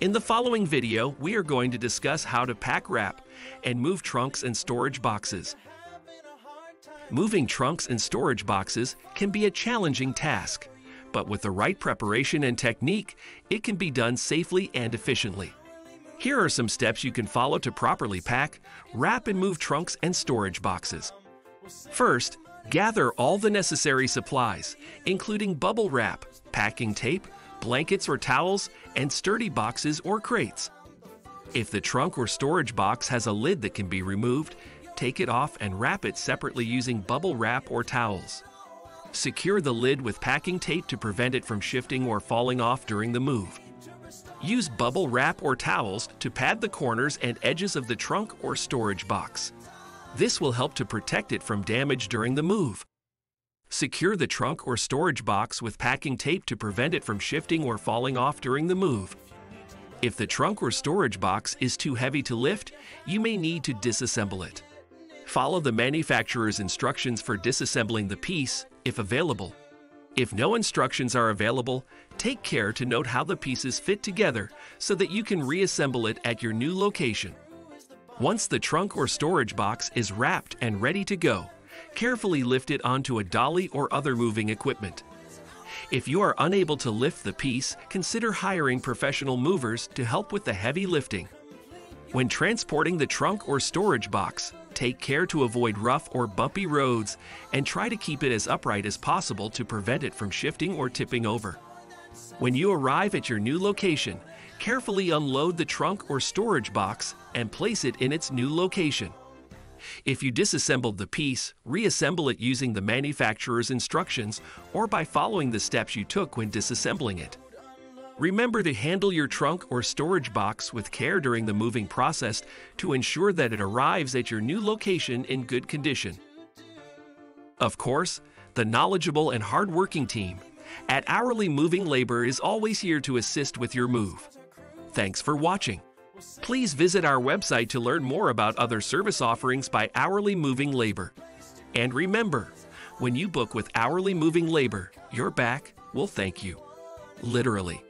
In the following video, we are going to discuss how to pack wrap and move trunks and storage boxes. Moving trunks and storage boxes can be a challenging task, but with the right preparation and technique, it can be done safely and efficiently. Here are some steps you can follow to properly pack, wrap, and move trunks and storage boxes. First, gather all the necessary supplies, including bubble wrap, packing tape, blankets or towels, and sturdy boxes or crates. If the trunk or storage box has a lid that can be removed, take it off and wrap it separately using bubble wrap or towels. Secure the lid with packing tape to prevent it from shifting or falling off during the move. Use bubble wrap or towels to pad the corners and edges of the trunk or storage box. This will help to protect it from damage during the move. Secure the trunk or storage box with packing tape to prevent it from shifting or falling off during the move. If the trunk or storage box is too heavy to lift, you may need to disassemble it. Follow the manufacturer's instructions for disassembling the piece, if available. If no instructions are available, take care to note how the pieces fit together so that you can reassemble it at your new location. Once the trunk or storage box is wrapped and ready to go, carefully lift it onto a dolly or other moving equipment. If you are unable to lift the piece, consider hiring professional movers to help with the heavy lifting. When transporting the trunk or storage box, take care to avoid rough or bumpy roads and try to keep it as upright as possible to prevent it from shifting or tipping over. When you arrive at your new location, carefully unload the trunk or storage box and place it in its new location. If you disassembled the piece, reassemble it using the manufacturer's instructions or by following the steps you took when disassembling it. Remember to handle your trunk or storage box with care during the moving process to ensure that it arrives at your new location in good condition. Of course, the knowledgeable and hardworking team at Hourly Moving Labor is always here to assist with your move. Thanks for watching. Please visit our website to learn more about other service offerings by Hourly Moving Labor. And remember, when you book with Hourly Moving Labor, your back will thank you. Literally.